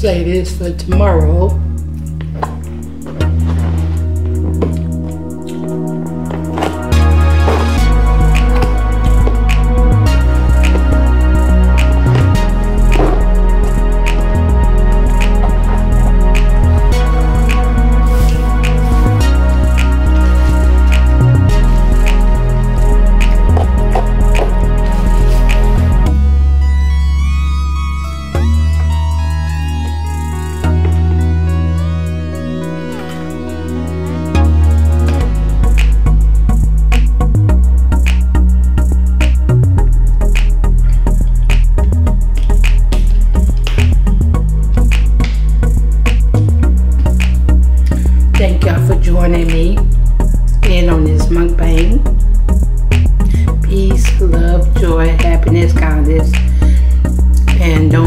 say this for tomorrow.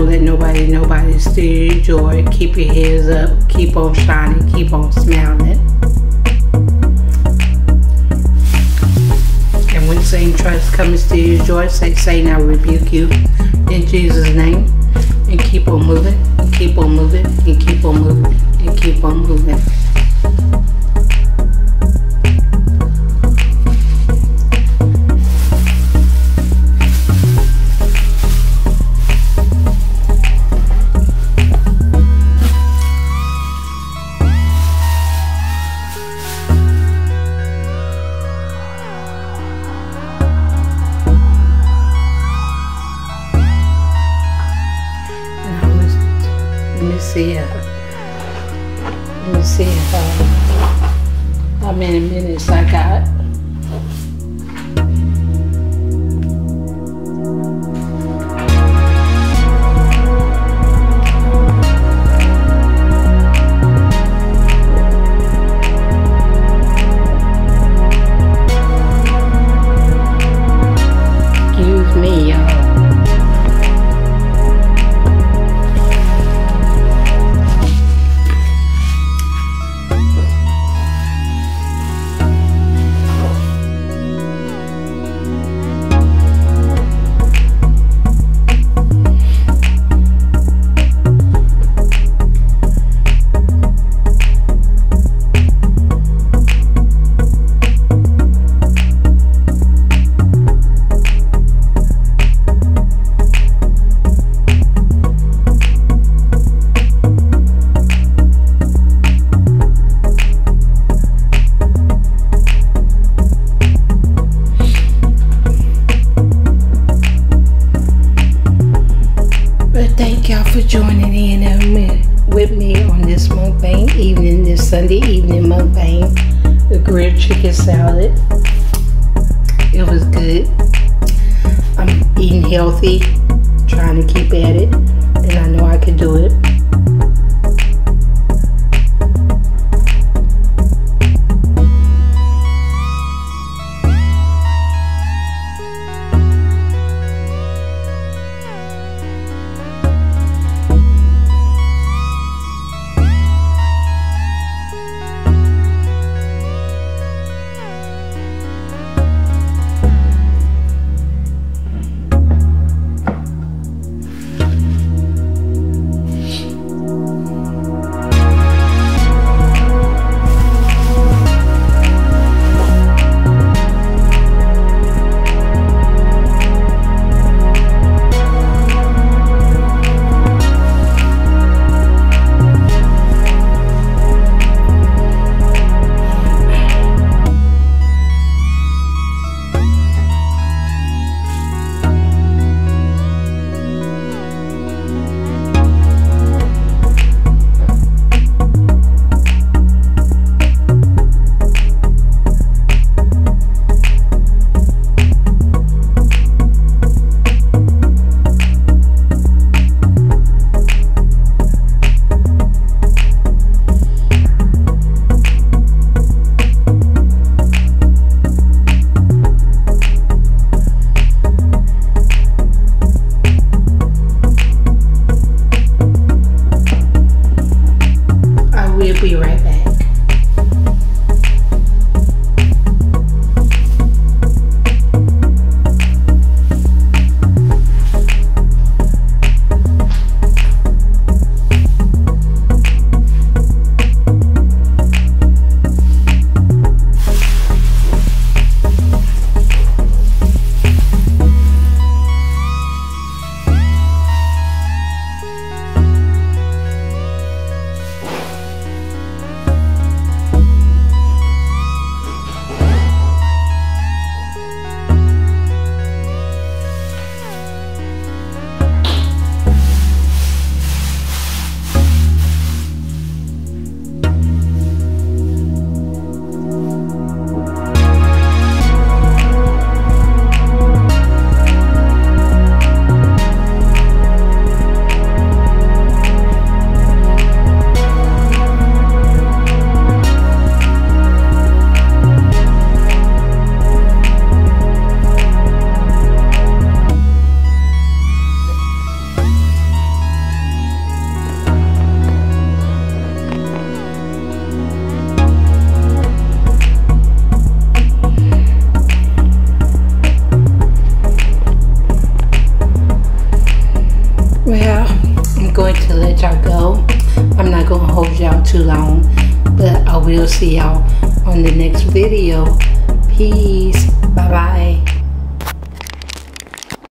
Don't let nobody, nobody steal your joy. Keep your heads up. Keep on shining. Keep on smiling. And when Satan tries to come and steal your joy, say, Satan, I rebuke you in Jesus' name. And keep on moving, and keep on moving, and keep on moving, and keep on moving. Me see, uh, let me see uh, how many minutes I got. Me, y'all. For joining in with me on this mukbang evening, this Sunday evening mukbang. The grilled chicken salad. It was good. I'm eating healthy, trying to keep at it, and I know I can do it. Will see y'all on the next video. Peace. Bye bye.